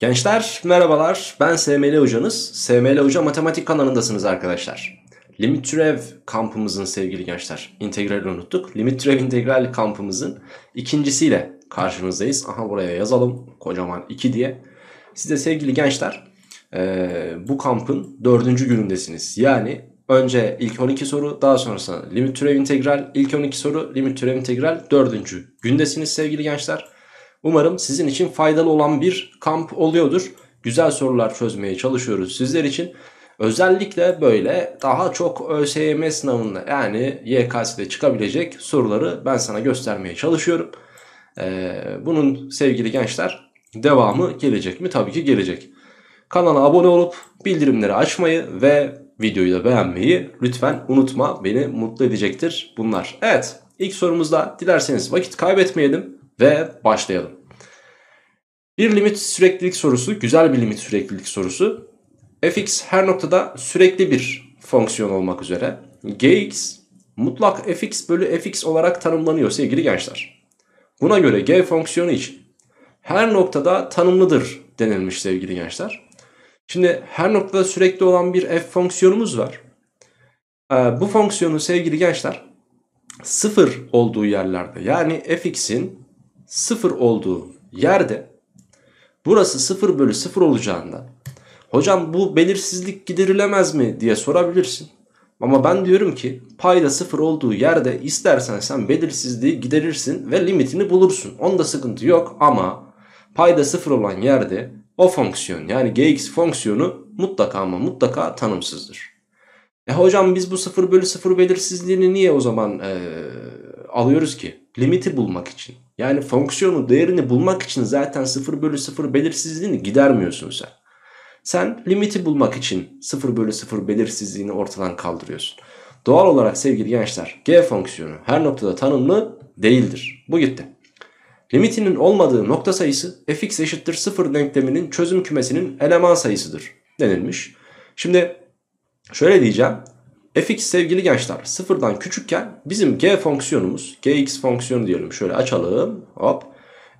Gençler merhabalar ben SML hocanız. SML Hoca Matematik kanalındasınız arkadaşlar. Limit türev kampımızın sevgili gençler. İntegrali unuttuk. Limit türev integral kampımızın ikincisiyle karşınızdayız. Aha buraya yazalım kocaman 2 diye. Size sevgili gençler e, bu kampın dördüncü günündesiniz. Yani önce ilk 12 soru daha sonrasında limit türev integral ilk 12 soru limit türev integral dördüncü gündesiniz sevgili gençler. Umarım sizin için faydalı olan bir kamp oluyordur. Güzel sorular çözmeye çalışıyoruz sizler için. Özellikle böyle daha çok ÖSYM sınavında yani YKS'de çıkabilecek soruları ben sana göstermeye çalışıyorum. Ee, bunun sevgili gençler devamı gelecek mi? Tabii ki gelecek. Kanala abone olup bildirimleri açmayı ve videoyu da beğenmeyi lütfen unutma. Beni mutlu edecektir bunlar. Evet ilk sorumuzda dilerseniz vakit kaybetmeyelim ve başlayalım. Bir limit süreklilik sorusu, güzel bir limit süreklilik sorusu. fx her noktada sürekli bir fonksiyon olmak üzere. gx mutlak fx bölü fx olarak tanımlanıyor sevgili gençler. Buna göre g fonksiyonu için her noktada tanımlıdır denilmiş sevgili gençler. Şimdi her noktada sürekli olan bir f fonksiyonumuz var. Ee, bu fonksiyonu sevgili gençler sıfır olduğu yerlerde yani fx'in sıfır olduğu yerde burası sıfır bölü sıfır olacağından hocam bu belirsizlik giderilemez mi diye sorabilirsin. Ama ben diyorum ki payda sıfır olduğu yerde istersen sen belirsizliği giderirsin ve limitini bulursun. Onda sıkıntı yok ama payda sıfır olan yerde o fonksiyon yani gx fonksiyonu mutlaka ama mutlaka tanımsızdır. E hocam biz bu 0 bölü 0 belirsizliğini niye o zaman e, alıyoruz ki? Limiti bulmak için. Yani fonksiyonun değerini bulmak için zaten 0 bölü 0 belirsizliğini gidermiyorsun sen. Sen limiti bulmak için 0 bölü 0 belirsizliğini ortadan kaldırıyorsun. Doğal olarak sevgili gençler g fonksiyonu her noktada tanımlı değildir. Bu gitti. Limitinin olmadığı nokta sayısı fx eşittir 0 denkleminin çözüm kümesinin eleman sayısıdır denilmiş. Şimdi şöyle diyeceğim. Fx sevgili gençler sıfırdan küçükken bizim g fonksiyonumuz gx fonksiyonu diyelim şöyle açalım hop.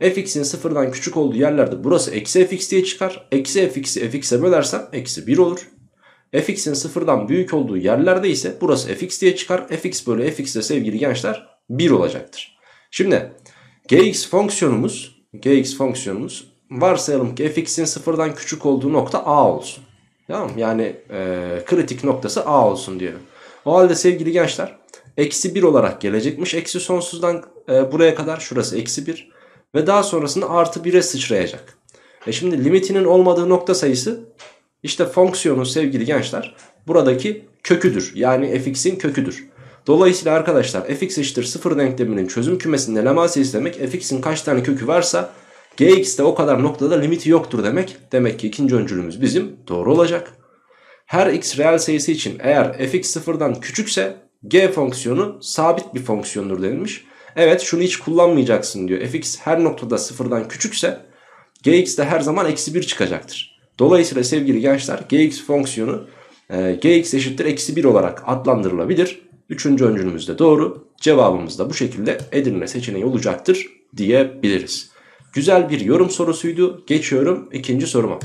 Fx'in sıfırdan küçük olduğu yerlerde burası eksi fx diye çıkar. Eksi fx'i fx'e bölersem eksi 1 olur. Fx'in sıfırdan büyük olduğu yerlerde ise burası fx diye çıkar. Fx bölü fx de sevgili gençler 1 olacaktır. Şimdi gx fonksiyonumuz gx fonksiyonumuz varsayalım ki fx'in sıfırdan küçük olduğu nokta a olsun Tamam Yani e, kritik noktası A olsun diyelim. O halde sevgili gençler eksi 1 olarak gelecekmiş. Eksi sonsuzdan e, buraya kadar şurası eksi 1. Ve daha sonrasında artı 1'e sıçrayacak. E şimdi limitinin olmadığı nokta sayısı işte fonksiyonun sevgili gençler buradaki köküdür. Yani fx'in köküdür. Dolayısıyla arkadaşlar fx eşittir 0 denkleminin çözüm kümesinin eleman sayısı demek fx'in kaç tane kökü varsa Gx'te o kadar noktada limiti yoktur demek. Demek ki ikinci öncülümüz bizim doğru olacak. Her x reel sayısı için eğer fx sıfırdan küçükse g fonksiyonu sabit bir fonksiyondur denilmiş. Evet şunu hiç kullanmayacaksın diyor. fx her noktada sıfırdan küçükse gx de her zaman eksi 1 çıkacaktır. Dolayısıyla sevgili gençler gx fonksiyonu e, gx eşittir eksi 1 olarak adlandırılabilir. Üçüncü öncülümüz de doğru. Cevabımız da bu şekilde Edirne seçeneği olacaktır diyebiliriz. Güzel bir yorum sorusuydu. Geçiyorum ikinci soruma.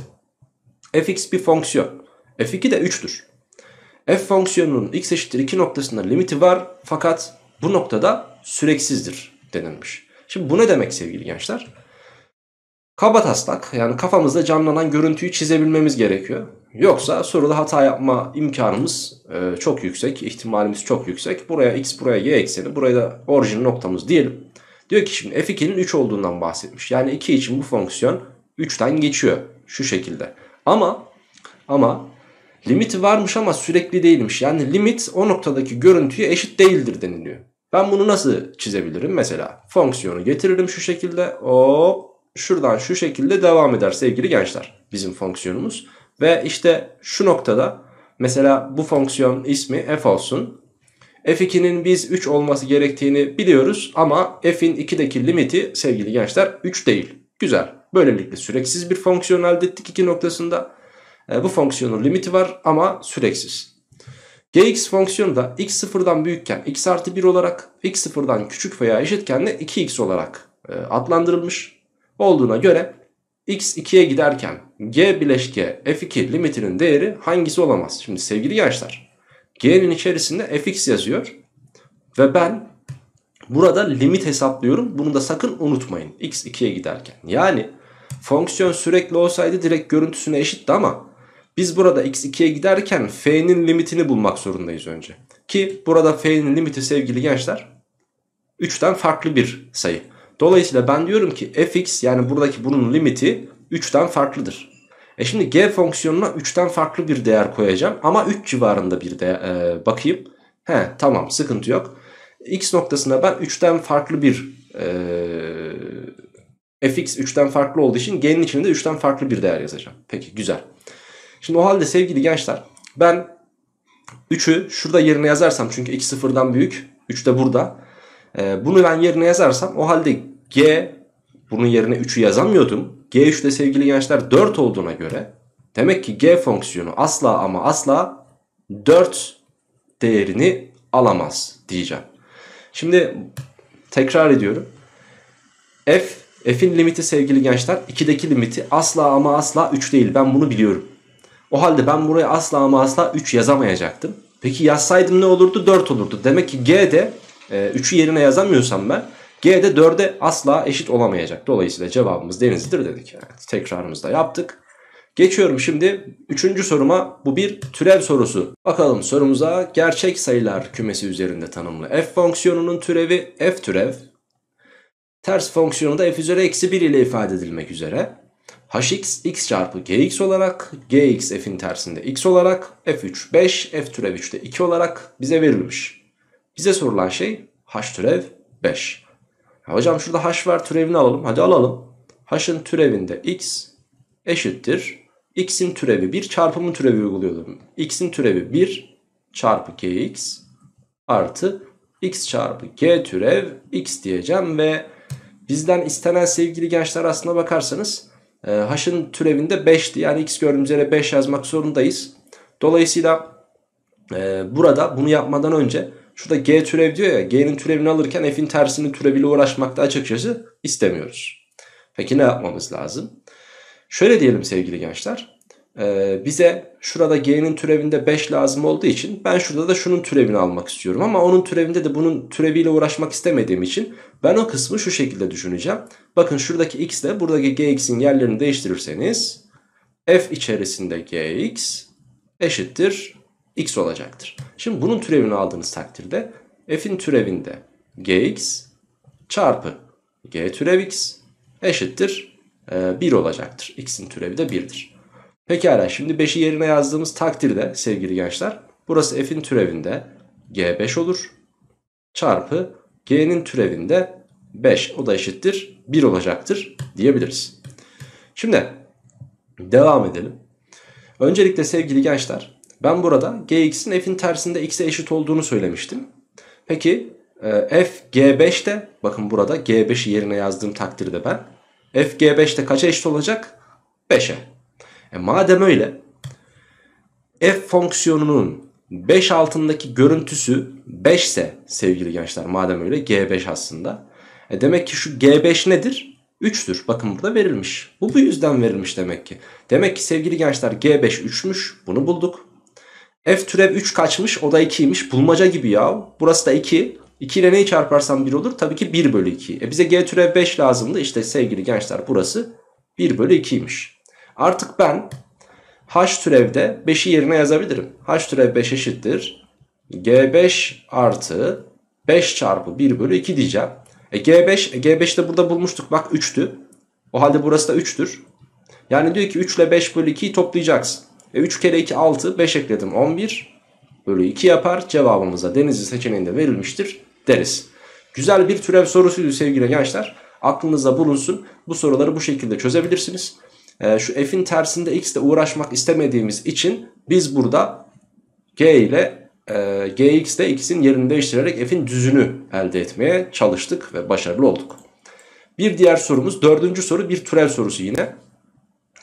fx bir fonksiyon. f2 de 3'tür. f fonksiyonunun x eşittir 2 noktasında limiti var fakat bu noktada süreksizdir denilmiş. Şimdi bu ne demek sevgili gençler? Kaba taslak yani kafamızda canlanan görüntüyü çizebilmemiz gerekiyor. Yoksa soruda hata yapma imkanımız e, çok yüksek, ihtimalimiz çok yüksek. Buraya x buraya y ekseni, buraya da orijin noktamız diyelim. Diyor ki şimdi f2'nin 3 olduğundan bahsetmiş. Yani 2 için bu fonksiyon 3'ten geçiyor şu şekilde. Ama ama limiti varmış ama sürekli değilmiş. Yani limit o noktadaki görüntüye eşit değildir deniliyor. Ben bunu nasıl çizebilirim? Mesela fonksiyonu getiririm şu şekilde. Hop şuradan şu şekilde devam eder sevgili gençler bizim fonksiyonumuz. Ve işte şu noktada mesela bu fonksiyon ismi f olsun. F2'nin biz 3 olması gerektiğini biliyoruz ama f'in 2'deki limiti sevgili gençler 3 değil. Güzel. Böylelikle süreksiz bir fonksiyon elde ettik 2 noktasında. E, bu fonksiyonun limiti var ama süreksiz. gx fonksiyonu da x sıfırdan büyükken x artı 1 olarak x sıfırdan küçük veya eşitken de 2x olarak e, adlandırılmış olduğuna göre x 2'ye giderken g bileşke f2 limitinin değeri hangisi olamaz? Şimdi sevgili gençler g'nin içerisinde fx yazıyor ve ben burada limit hesaplıyorum. Bunu da sakın unutmayın x 2'ye giderken. Yani fonksiyon sürekli olsaydı direkt görüntüsüne eşitti ama biz burada x2'ye giderken f'nin limitini bulmak zorundayız önce. Ki burada f'nin limiti sevgili gençler 3'ten farklı bir sayı. Dolayısıyla ben diyorum ki fx yani buradaki bunun limiti 3'ten farklıdır. E şimdi g fonksiyonuna 3'ten farklı bir değer koyacağım ama 3 civarında bir de e, bakayım. He tamam sıkıntı yok. x noktasına ben 3'ten farklı bir e, fx 3'ten farklı olduğu için g'nin içinde 3'ten farklı bir değer yazacağım. Peki güzel. Şimdi o halde sevgili gençler ben 3'ü şurada yerine yazarsam çünkü x sıfırdan büyük 3 de burada. Ee, bunu ben yerine yazarsam o halde g bunun yerine 3'ü yazamıyordum. G3'te sevgili gençler 4 olduğuna göre demek ki g fonksiyonu asla ama asla 4 değerini alamaz diyeceğim. Şimdi tekrar ediyorum. F, f'in limiti sevgili gençler 2'deki limiti asla ama asla 3 değil ben bunu biliyorum. O halde ben buraya asla ama asla 3 yazamayacaktım. Peki yazsaydım ne olurdu? 4 olurdu. Demek ki G'de e, 3'ü yerine yazamıyorsam ben G'de 4'e asla eşit olamayacak. Dolayısıyla cevabımız denizlidir dedik. Evet, tekrarımızda yaptık. Geçiyorum şimdi 3. soruma. Bu bir türev sorusu. Bakalım sorumuza gerçek sayılar kümesi üzerinde tanımlı. F fonksiyonunun türevi f türev. Ters fonksiyonu da f üzeri eksi 1 ile ifade edilmek üzere hx x çarpı gx olarak gx f'in tersinde x olarak f3 5 f türev 3'te 2 olarak bize verilmiş. Bize sorulan şey h türev 5. Hocam şurada h var türevini alalım. Hadi alalım. h'ın türevinde x eşittir. x'in türevi 1 çarpımın türevi uyguluyordum. x'in türevi 1 çarpı gx artı x çarpı g türev x diyeceğim ve bizden istenen sevgili gençler aslına bakarsanız e, h'ın türevinde 5'ti. Yani x gördüğümüz yere 5 yazmak zorundayız. Dolayısıyla e, burada bunu yapmadan önce şurada g türev diyor ya g'nin türevini alırken f'in tersinin türeviyle uğraşmakta açıkçası istemiyoruz. Peki ne yapmamız lazım? Şöyle diyelim sevgili gençler. Ee, bize şurada g'nin türevinde 5 lazım olduğu için ben şurada da şunun türevini almak istiyorum. Ama onun türevinde de bunun türeviyle uğraşmak istemediğim için ben o kısmı şu şekilde düşüneceğim. Bakın şuradaki x ile buradaki gx'in yerlerini değiştirirseniz f içerisinde gx eşittir x olacaktır. Şimdi bunun türevini aldığınız takdirde f'in türevinde gx çarpı g türev x eşittir 1 e, olacaktır. x'in türevi de 1'dir. Pekala şimdi 5'i yerine yazdığımız takdirde sevgili gençler burası f'in türevinde g5 olur. Çarpı g'nin türevinde 5 o da eşittir 1 olacaktır diyebiliriz. Şimdi devam edelim. Öncelikle sevgili gençler ben burada gx'in f'in tersinde x'e eşit olduğunu söylemiştim. Peki e, f g5'te bakın burada g5'i yerine yazdığım takdirde ben f g5'te kaça eşit olacak? 5'e. E madem öyle f fonksiyonunun 5 altındaki görüntüsü 5 ise sevgili gençler madem öyle g5 aslında. E demek ki şu g5 nedir? 3'tür. Bakın burada verilmiş. Bu bu yüzden verilmiş demek ki. Demek ki sevgili gençler g5 3'müş. Bunu bulduk. F türev 3 kaçmış? O da 2'ymiş. Bulmaca gibi ya. Burası da 2. 2 ile neyi çarparsam 1 olur? Tabii ki 1 bölü 2. E bize g türev 5 lazımdı. İşte sevgili gençler burası 1 bölü 2'ymiş. Artık ben h türevde 5'i yerine yazabilirim. h türev 5 eşittir. g5 artı 5 çarpı 1 bölü 2 diyeceğim. E g5, e g5 de burada bulmuştuk bak 3'tü. O halde burası da 3'tür. Yani diyor ki 3 ile 5 bölü 2'yi toplayacaksın. E 3 kere 2 6 5 ekledim 11 bölü 2 yapar. Cevabımıza denizli seçeneğinde verilmiştir deriz. Güzel bir türev sorusuydu sevgili gençler. Aklınızda bulunsun. Bu soruları bu şekilde çözebilirsiniz e, şu f'in tersinde x ile uğraşmak istemediğimiz için biz burada g ile e, gx ile x'in yerini değiştirerek f'in düzünü elde etmeye çalıştık ve başarılı olduk. Bir diğer sorumuz dördüncü soru bir türev sorusu yine.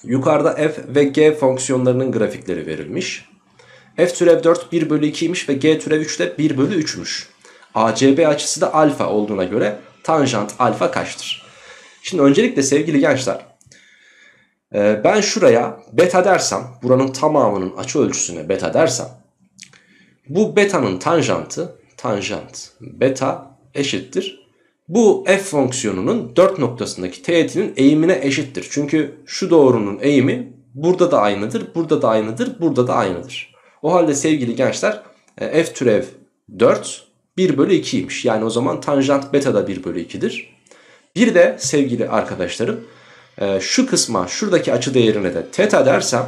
Yukarıda f ve g fonksiyonlarının grafikleri verilmiş. f türev 4 1 bölü 2'ymiş ve g türev 3 de 1 bölü 3'müş. ACB açısı da alfa olduğuna göre tanjant alfa kaçtır? Şimdi öncelikle sevgili gençler Ee, ben şuraya beta dersem buranın tamamının açı ölçüsüne beta dersem bu beta'nın tanjantı tanjant beta eşittir. Bu f fonksiyonunun 4 noktasındaki teğetinin eğimine eşittir. Çünkü şu doğrunun eğimi burada da aynıdır, burada da aynıdır, burada da aynıdır. O halde sevgili gençler e, f türev 4 1 bölü 2'ymiş. Yani o zaman tanjant beta da 1 bölü 2'dir. Bir de sevgili arkadaşlarım e, şu kısma şuradaki açı değerine de teta dersem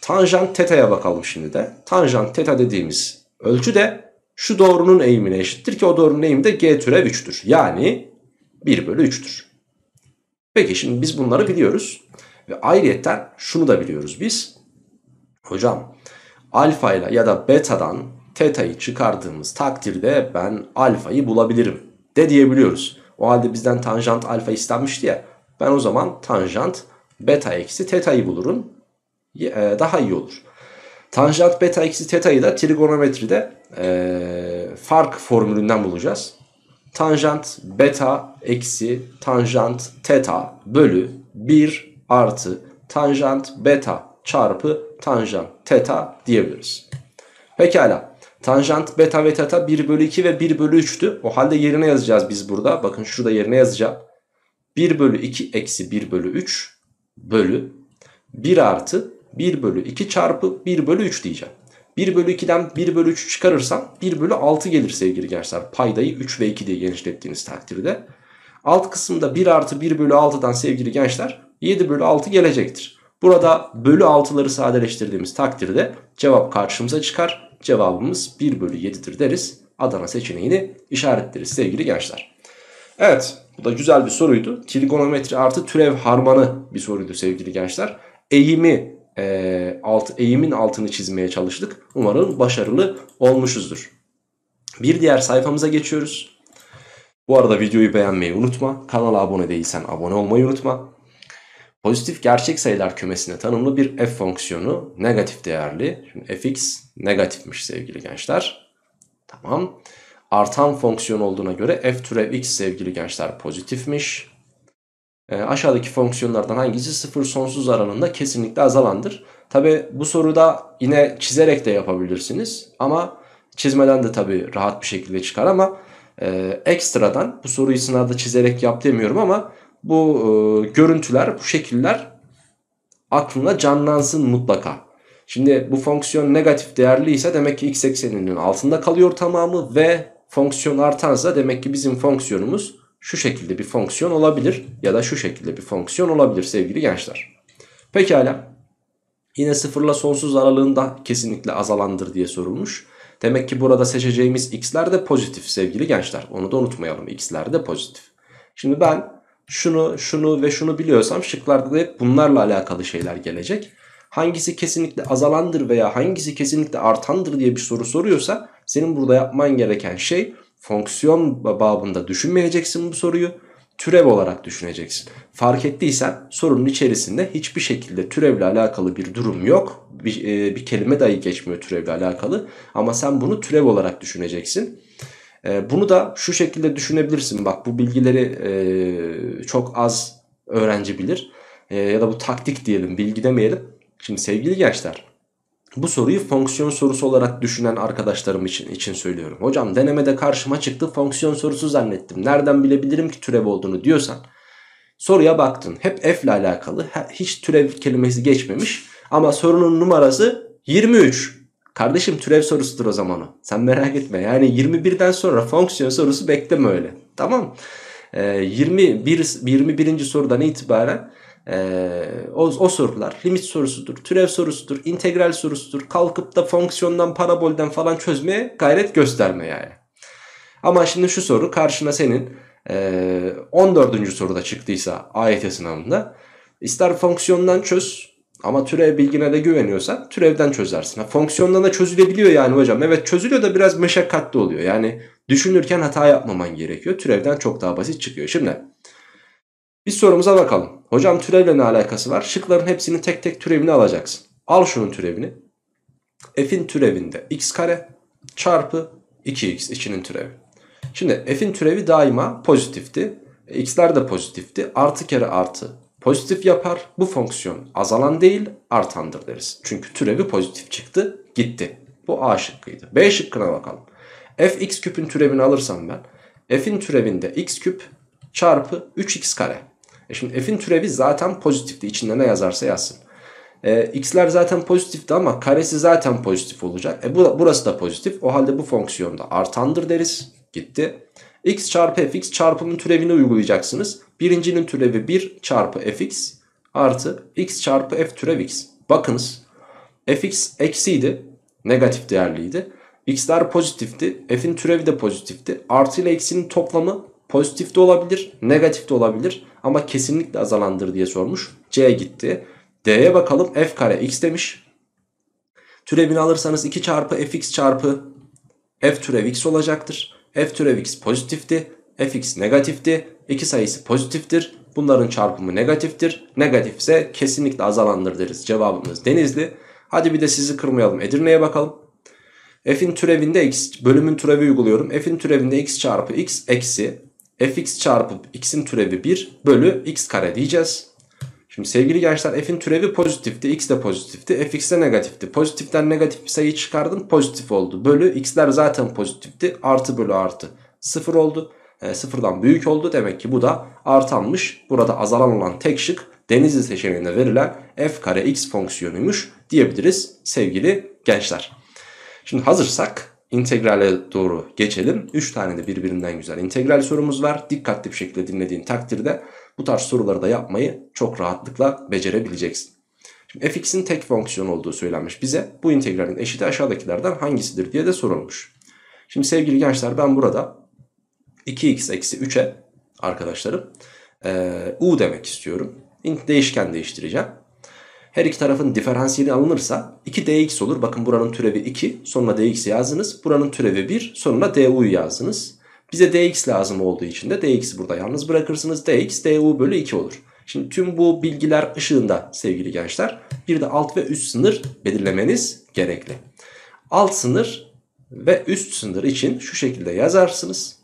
tanjant teta'ya bakalım şimdi de. Tanjant teta dediğimiz ölçü de şu doğrunun eğimine eşittir ki o doğrunun eğimi de g türev 3'tür. Yani 1 bölü 3'tür. Peki şimdi biz bunları biliyoruz. Ve ayrıyetten şunu da biliyoruz biz. Hocam alfa ile ya da beta'dan teta'yı çıkardığımız takdirde ben alfayı bulabilirim de diyebiliyoruz. O halde bizden tanjant alfa istenmişti ya. Ben o zaman tanjant beta eksi teta'yı bulurum. E, daha iyi olur. Tanjant beta eksi teta'yı da trigonometride e, fark formülünden bulacağız. Tanjant beta eksi tanjant teta bölü 1 artı tanjant beta çarpı tanjant teta diyebiliriz. Pekala. Tanjant beta ve teta 1 bölü 2 ve 1 bölü 3'tü. O halde yerine yazacağız biz burada. Bakın şurada yerine yazacağım. 1 bölü 2 eksi 1 bölü 3 bölü 1 artı 1 bölü 2 çarpı 1 bölü 3 diyeceğim. 1 bölü 2'den 1 bölü 3 çıkarırsam 1 bölü 6 gelir sevgili gençler. Paydayı 3 ve 2 diye genişlettiğiniz takdirde. Alt kısımda 1 artı 1 bölü 6'dan sevgili gençler 7 bölü 6 gelecektir. Burada bölü 6'ları sadeleştirdiğimiz takdirde cevap karşımıza çıkar. Cevabımız 1 bölü 7'dir deriz. Adana seçeneğini işaretleriz sevgili gençler. Evet bu da güzel bir soruydu. Trigonometri artı türev harmanı bir soruydu sevgili gençler. Eğimi e, alt, eğimin altını çizmeye çalıştık. Umarım başarılı olmuşuzdur. Bir diğer sayfamıza geçiyoruz. Bu arada videoyu beğenmeyi unutma. Kanala abone değilsen abone olmayı unutma. Pozitif gerçek sayılar kümesine tanımlı bir f fonksiyonu negatif değerli. Şimdi fx negatifmiş sevgili gençler. Tamam. Artan fonksiyon olduğuna göre f türev x sevgili gençler pozitifmiş. E, aşağıdaki fonksiyonlardan hangisi sıfır sonsuz aralığında kesinlikle azalandır? Tabi bu soruda yine çizerek de yapabilirsiniz ama çizmeden de tabi rahat bir şekilde çıkar ama e, ekstradan bu soruyu sınavda çizerek yap demiyorum ama bu e, görüntüler bu şekiller aklına canlansın mutlaka. Şimdi bu fonksiyon negatif değerli ise demek ki x ekseninin altında kalıyor tamamı ve fonksiyon artarsa demek ki bizim fonksiyonumuz şu şekilde bir fonksiyon olabilir ya da şu şekilde bir fonksiyon olabilir sevgili gençler. Pekala. Yine sıfırla sonsuz aralığında kesinlikle azalandır diye sorulmuş. Demek ki burada seçeceğimiz x'ler de pozitif sevgili gençler. Onu da unutmayalım x'ler de pozitif. Şimdi ben şunu şunu ve şunu biliyorsam şıklarda da hep bunlarla alakalı şeyler gelecek. Hangisi kesinlikle azalandır veya hangisi kesinlikle artandır diye bir soru soruyorsa senin burada yapman gereken şey fonksiyon babında düşünmeyeceksin bu soruyu. Türev olarak düşüneceksin. Fark ettiysen sorunun içerisinde hiçbir şekilde türevle alakalı bir durum yok. Bir, e, bir kelime dahi geçmiyor türevle alakalı. Ama sen bunu türev olarak düşüneceksin. E, bunu da şu şekilde düşünebilirsin. Bak bu bilgileri e, çok az öğrenci bilir. E, ya da bu taktik diyelim bilgi demeyelim. Şimdi sevgili gençler bu soruyu fonksiyon sorusu olarak düşünen arkadaşlarım için, için söylüyorum. Hocam denemede karşıma çıktı fonksiyon sorusu zannettim. Nereden bilebilirim ki türev olduğunu diyorsan. Soruya baktın. Hep f ile alakalı. Hiç türev kelimesi geçmemiş. Ama sorunun numarası 23. Kardeşim türev sorusudur o zaman o. Sen merak etme. Yani 21'den sonra fonksiyon sorusu bekleme öyle. Tamam. Ee, 21, 21. sorudan itibaren ee, o, o sorular limit sorusudur, türev sorusudur, integral sorusudur. Kalkıp da fonksiyondan, parabolden falan çözmeye gayret gösterme yani. Ama şimdi şu soru karşına senin e, 14. soruda çıktıysa AYT sınavında ister fonksiyondan çöz ama türev bilgine de güveniyorsan türevden çözersin. Ha, fonksiyondan da çözülebiliyor yani hocam. Evet çözülüyor da biraz meşakkatli oluyor. Yani düşünürken hata yapmaman gerekiyor. Türevden çok daha basit çıkıyor. Şimdi biz sorumuza bakalım. Hocam türevle ne alakası var? Şıkların hepsinin tek tek türevini alacaksın. Al şunun türevini. F'in türevinde x kare çarpı 2x içinin türevi. Şimdi f'in türevi daima pozitifti. X'ler de pozitifti. Artı kere artı pozitif yapar. Bu fonksiyon azalan değil artandır deriz. Çünkü türevi pozitif çıktı gitti. Bu A şıkkıydı. B şıkkına bakalım. f x küpün türevini alırsam ben f'in türevinde x küp çarpı 3x kare. E şimdi f'in türevi zaten pozitifti. İçinde ne yazarsa yazsın. E, x'ler zaten pozitifti ama karesi zaten pozitif olacak. E bu, burası da pozitif. O halde bu fonksiyonda artandır deriz. Gitti. x çarpı fx çarpımın türevini uygulayacaksınız. Birincinin türevi 1 çarpı fx artı x çarpı f türev x. Bakınız fx eksiydi. Negatif değerliydi. x'ler pozitifti. f'in türevi de pozitifti. Artı ile eksinin toplamı pozitif de olabilir, negatif de olabilir. Ama kesinlikle azalandır diye sormuş. C gitti. D'ye bakalım f kare x demiş. Türevini alırsanız 2 çarpı fx çarpı f türev x olacaktır. f türev x pozitifti. fx negatifti. İki sayısı pozitiftir. Bunların çarpımı negatiftir. Negatifse kesinlikle azalandır deriz. Cevabımız Denizli. Hadi bir de sizi kırmayalım. Edirne'ye bakalım. F'in türevinde x bölümün türevi uyguluyorum. F'in türevinde x çarpı x eksi fx çarpı x'in türevi 1 bölü x kare diyeceğiz. Şimdi sevgili gençler f'in türevi pozitifti. X de pozitifti. fx de negatifti. Pozitiften negatif bir sayı çıkardım. Pozitif oldu. Bölü x'ler zaten pozitifti. Artı bölü artı. Sıfır oldu. E, sıfırdan büyük oldu. Demek ki bu da artanmış. Burada azalan olan tek şık denizli seçeneğinde verilen f kare x fonksiyonuymuş diyebiliriz sevgili gençler. Şimdi hazırsak integrale doğru geçelim. 3 tane de birbirinden güzel integral sorumuz var. Dikkatli bir şekilde dinlediğin takdirde bu tarz soruları da yapmayı çok rahatlıkla becerebileceksin. Şimdi fx'in tek fonksiyon olduğu söylenmiş bize. Bu integralin eşiti aşağıdakilerden hangisidir diye de sorulmuş. Şimdi sevgili gençler ben burada 2x eksi 3'e arkadaşlarım e, u demek istiyorum. Değişken değiştireceğim. Her iki tarafın diferansiyeli alınırsa 2dx olur. Bakın buranın türevi 2 sonuna dx yazdınız. Buranın türevi 1 sonuna du'yu yazdınız. Bize dx lazım olduğu için de dx'i burada yalnız bırakırsınız. dx du bölü 2 olur. Şimdi tüm bu bilgiler ışığında sevgili gençler bir de alt ve üst sınır belirlemeniz gerekli. Alt sınır ve üst sınır için şu şekilde yazarsınız.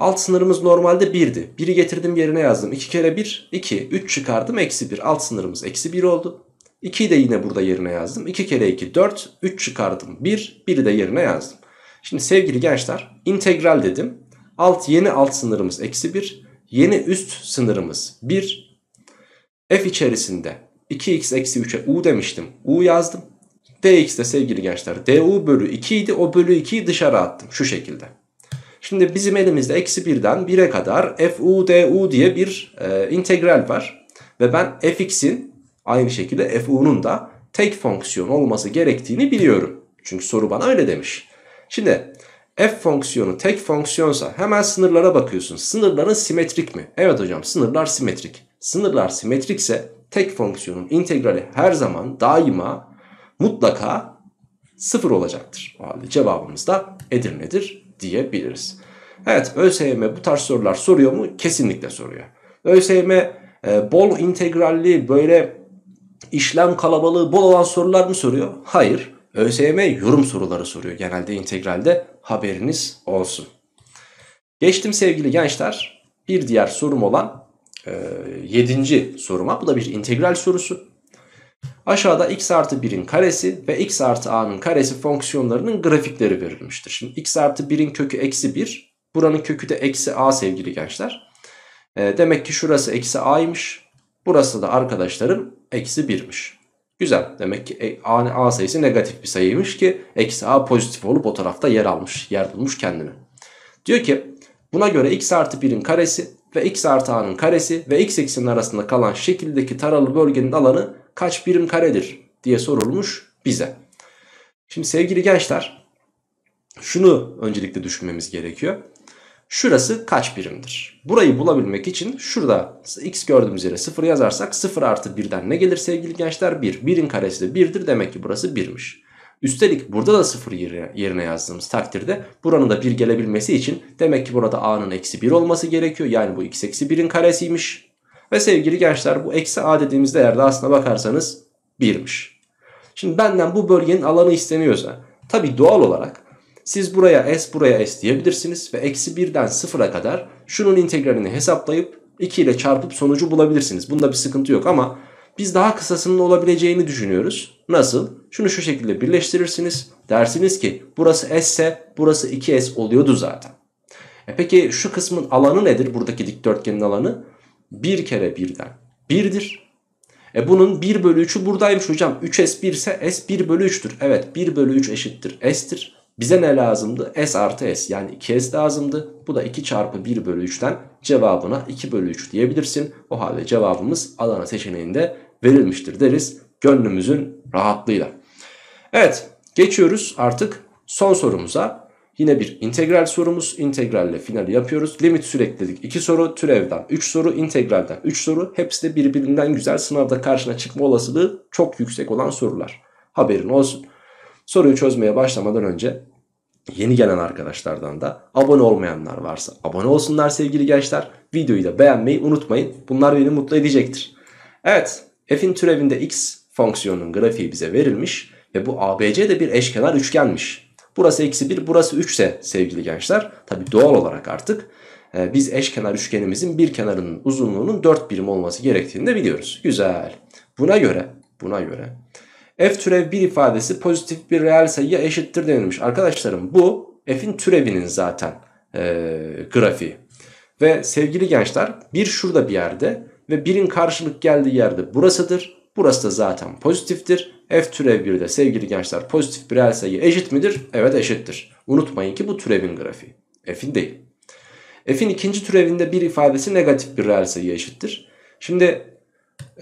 Alt sınırımız normalde 1'di. 1'i getirdim yerine yazdım. 2 kere 1 2. 3 çıkardım eksi 1. Alt sınırımız eksi 1 oldu. 2'yi de yine burada yerine yazdım. 2 kere 2 4. 3 çıkardım 1. 1'i de yerine yazdım. Şimdi sevgili gençler integral dedim. Alt yeni alt sınırımız eksi 1. Yeni üst sınırımız 1. F içerisinde 2x eksi 3'e u demiştim. u yazdım. dx de sevgili gençler du bölü 2 idi. O bölü 2'yi dışarı attım şu şekilde. Şimdi bizim elimizde eksi 1'den 1'e kadar fu du diye bir e, integral var. Ve ben fx'in aynı şekilde fu'nun da tek fonksiyon olması gerektiğini biliyorum. Çünkü soru bana öyle demiş. Şimdi f fonksiyonu tek fonksiyonsa hemen sınırlara bakıyorsun. Sınırların simetrik mi? Evet hocam sınırlar simetrik. Sınırlar simetrikse tek fonksiyonun integrali her zaman daima mutlaka sıfır olacaktır. O halde cevabımız da Edirne'dir diyebiliriz. Evet ÖSYM bu tarz sorular soruyor mu? Kesinlikle soruyor. ÖSYM e, bol integralli böyle işlem kalabalığı bol olan sorular mı soruyor? Hayır. ÖSYM yorum soruları soruyor genelde integralde haberiniz olsun. Geçtim sevgili gençler bir diğer sorum olan e, 7. soruma. Bu da bir integral sorusu. Aşağıda x artı 1'in karesi ve x artı a'nın karesi fonksiyonlarının grafikleri verilmiştir. Şimdi x artı 1'in kökü eksi 1. Buranın kökü de eksi a sevgili gençler. E, demek ki şurası eksi a'ymış. Burası da arkadaşlarım eksi 1'miş. Güzel. Demek ki e, a, a sayısı negatif bir sayıymış ki eksi a pozitif olup o tarafta yer almış, yer bulmuş kendini. Diyor ki buna göre x artı 1'in karesi ve x artı a'nın karesi ve x eksenin arasında kalan şekildeki taralı bölgenin alanı kaç birim karedir diye sorulmuş bize. Şimdi sevgili gençler şunu öncelikle düşünmemiz gerekiyor. Şurası kaç birimdir? Burayı bulabilmek için şurada x gördüğümüz yere 0 yazarsak 0 artı 1'den ne gelir sevgili gençler? 1. 1'in karesi de 1'dir demek ki burası 1'miş. Üstelik burada da 0 yerine yazdığımız takdirde buranın da 1 gelebilmesi için demek ki burada a'nın eksi 1 olması gerekiyor. Yani bu x eksi 1'in karesiymiş. Ve sevgili gençler bu eksi a dediğimiz değerde aslına bakarsanız 1'miş. Şimdi benden bu bölgenin alanı isteniyorsa tabi doğal olarak siz buraya s buraya s diyebilirsiniz ve eksi 1'den 0'a kadar şunun integralini hesaplayıp 2 ile çarpıp sonucu bulabilirsiniz. Bunda bir sıkıntı yok ama biz daha kısasının olabileceğini düşünüyoruz. Nasıl? Şunu şu şekilde birleştirirsiniz. Dersiniz ki burası S ise burası 2S oluyordu zaten. E peki şu kısmın alanı nedir? Buradaki dikdörtgenin alanı 1 kere 1'den 1'dir. E bunun 1 bölü 3'ü buradaymış hocam. 3S 1 ise S 1 bölü 3'tür. Evet 1 bölü 3 eşittir S'tir. Bize ne lazımdı? S artı S yani 2S lazımdı. Bu da 2 çarpı 1 bölü 3'ten cevabına 2 bölü 3 diyebilirsin. O halde cevabımız Adana seçeneğinde verilmiştir deriz gönlümüzün rahatlığıyla. Evet geçiyoruz artık son sorumuza. Yine bir integral sorumuz. İntegralle finali yapıyoruz. Limit sürekli dedik. 2 soru türevden 3 soru integralden 3 soru. Hepsi de birbirinden güzel sınavda karşına çıkma olasılığı çok yüksek olan sorular. Haberin olsun. Soruyu çözmeye başlamadan önce yeni gelen arkadaşlardan da abone olmayanlar varsa abone olsunlar sevgili gençler. Videoyu da beğenmeyi unutmayın. Bunlar beni mutlu edecektir. Evet f'in türevinde x fonksiyonunun grafiği bize verilmiş ve bu ABC de bir eşkenar üçgenmiş. Burası eksi 1 burası 3 ise sevgili gençler tabi doğal olarak artık e, biz eşkenar üçgenimizin bir kenarının uzunluğunun 4 birim olması gerektiğini de biliyoruz. Güzel. Buna göre buna göre f türev 1 ifadesi pozitif bir reel sayıya eşittir denilmiş. Arkadaşlarım bu f'in türevinin zaten e, grafiği. Ve sevgili gençler bir şurada bir yerde ve 1'in karşılık geldiği yerde burasıdır. Burası da zaten pozitiftir. F türev 1'de sevgili gençler pozitif bir reel sayı eşit midir? Evet eşittir. Unutmayın ki bu türevin grafiği. F'in değil. F'in ikinci türevinde bir ifadesi negatif bir reel sayı eşittir. Şimdi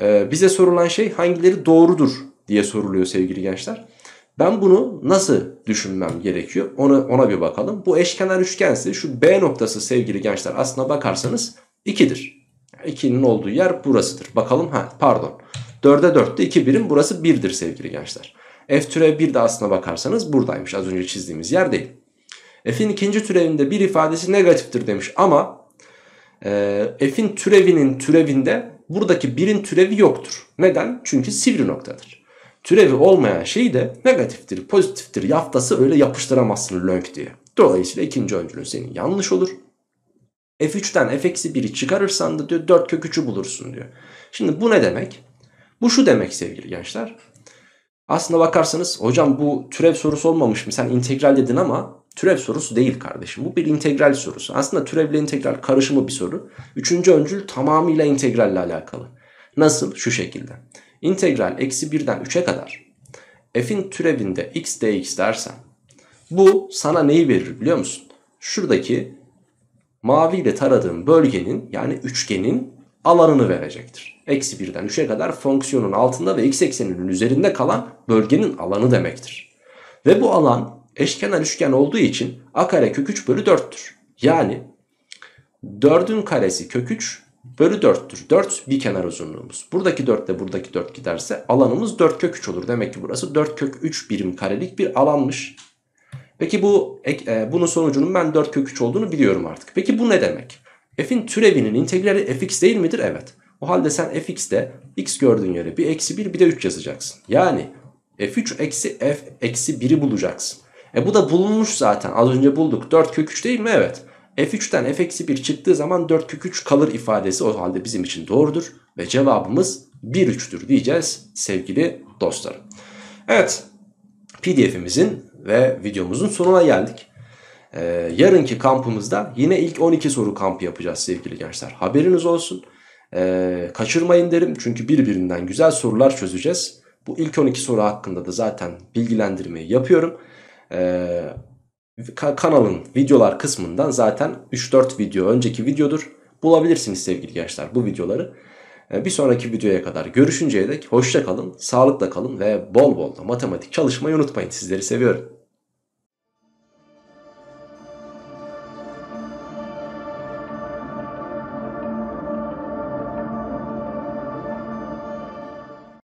e, bize sorulan şey hangileri doğrudur diye soruluyor sevgili gençler. Ben bunu nasıl düşünmem gerekiyor ona, ona bir bakalım. Bu eşkenar üçgense şu B noktası sevgili gençler aslına bakarsanız 2'dir. 2'nin olduğu yer burasıdır. Bakalım ha pardon. 4'e 4'te 2 birim burası 1'dir sevgili gençler. F türev 1 de aslına bakarsanız buradaymış az önce çizdiğimiz yer değil. F'in ikinci türevinde bir ifadesi negatiftir demiş ama e, F'in türevinin türevinde buradaki birin türevi yoktur. Neden? Çünkü sivri noktadır. Türevi olmayan şey de negatiftir, pozitiftir. Yaftası öyle yapıştıramazsın lönk diye. Dolayısıyla ikinci öncülün senin yanlış olur. F3'ten f-1'i çıkarırsan da diyor 4 kök 3'ü bulursun diyor. Şimdi bu ne demek? Bu şu demek sevgili gençler. Aslında bakarsanız hocam bu türev sorusu olmamış mı? Sen integral dedin ama türev sorusu değil kardeşim. Bu bir integral sorusu. Aslında türevle integral karışımı bir soru. Üçüncü öncül tamamıyla integralle alakalı. Nasıl? Şu şekilde. İntegral eksi 1'den 3'e kadar f'in türevinde x dx dersen bu sana neyi verir biliyor musun? Şuradaki maviyle taradığım bölgenin yani üçgenin alanını verecektir. Eksi 1'den 3'e kadar fonksiyonun altında ve x ekseninin üzerinde kalan bölgenin alanı demektir. Ve bu alan eşkenar üçgen olduğu için a kare kök 3 bölü 4'tür. Yani 4'ün karesi kök 3 bölü 4'tür. 4 bir kenar uzunluğumuz. Buradaki 4 ile buradaki 4 giderse alanımız 4 kök 3 olur. Demek ki burası 4 kök 3 birim karelik bir alanmış. Peki bu e, bunun sonucunun ben 4 kök 3 olduğunu biliyorum artık. Peki bu ne demek? F'in türevinin integrali fx değil midir? Evet. O halde sen fx'te x gördüğün yere bir eksi 1 bir de 3 yazacaksın. Yani f3 eksi f eksi 1'i bulacaksın. E bu da bulunmuş zaten az önce bulduk. 4 kök 3 değil mi? Evet. f3'ten f eksi 1 çıktığı zaman 4 kök 3 kalır ifadesi o halde bizim için doğrudur. Ve cevabımız 1 3'tür diyeceğiz sevgili dostlarım. Evet pdf'imizin ve videomuzun sonuna geldik. Ee, yarınki kampımızda yine ilk 12 soru kampı yapacağız sevgili gençler. Haberiniz olsun. Ee, kaçırmayın derim çünkü birbirinden güzel sorular çözeceğiz. Bu ilk 12 soru hakkında da zaten bilgilendirmeyi yapıyorum. Ee, kanalın videolar kısmından zaten 3-4 video önceki videodur. Bulabilirsiniz sevgili gençler bu videoları. Ee, bir sonraki videoya kadar görüşünceye dek hoşça kalın, sağlıkla kalın ve bol bol da matematik çalışmayı unutmayın. Sizleri seviyorum.